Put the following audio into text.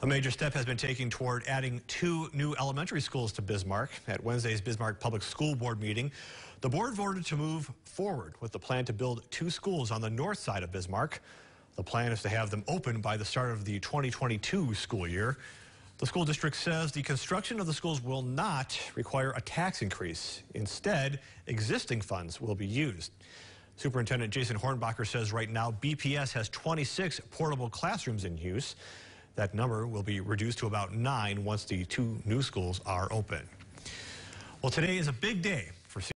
A major step has been taken toward adding two new elementary schools to Bismarck. At Wednesday's Bismarck Public School Board meeting, the board voted to move forward with the plan to build two schools on the north side of Bismarck. The plan is to have them open by the start of the 2022 school year. The school district says the construction of the schools will not require a tax increase. Instead, existing funds will be used. Superintendent Jason Hornbacher says right now BPS has 26 portable classrooms in use. That number will be reduced to about nine once the two new schools are open. Well, today is a big day